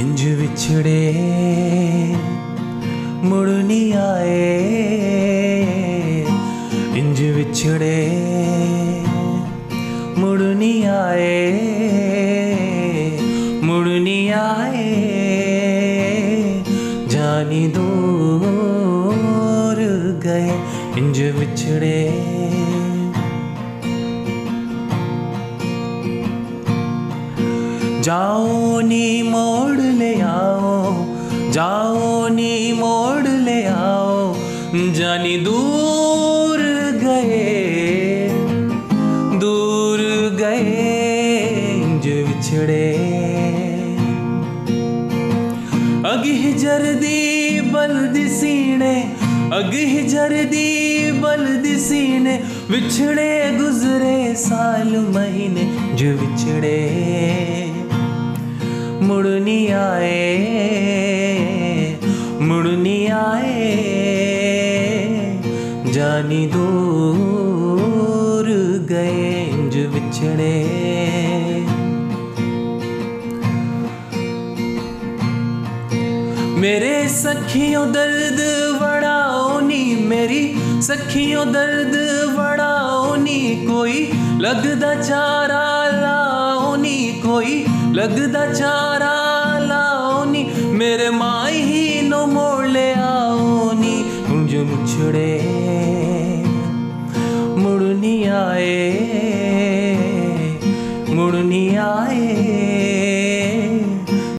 इंज बिछड़े मुड़नी आए इंजु बिछड़े मुड़नी आए मुड़नी आए जानी दूर गए इंज बिछड़े जाओ नी मोर ਜਾਓ ਨੀ ਮੋੜ ਲੈ ਆਓ ਜਾਨੀ ਦੂਰ ਗਏ ਦੂਰ ਗਏ ਇੰਜ ਵਿਛੜੇ। ਅਗਿਹ ਜਰਦੀ ਬਲਦੀ ਸੀਨੇ ਅਗਿਹ ਜਰਦੀ ਬਲਦੀ ਸੀਨੇ ਵਿਛੜੇ ਗੁਜ਼ਰੇ ਸਾਲ ਮਹੀਨੇ ਜੋ ਵਿਛੜੇ। ਮੁੜ ਨਹੀਂ ਆਏ ਮੁੜ ਨਹੀਂ ਆਏ, ਜਾਨੀ ਦੂਰ ਗਏ ਵਿਛੜੇ। ਮੇਰੇ ਸਖੀਓ ਦਰਦ ਵੜਾਓ ਨੀ ਮੇਰੀ, ਸਖੀਓ ਦਰਦ ਵੜਾਓ ਨੀ ਕੋਈ, ਲੱਗਦਾ ਚਾਰਾ ਲਾਓ ਨੀ ਕੋਈ, ਲੱਗਦਾ ਚਾਰਾ ਲਾਓ ਨੀ, ਮੇਰੇ ਮਾਈ ਹੀ no morle aoni jum chhude mudni aaye mudni aaye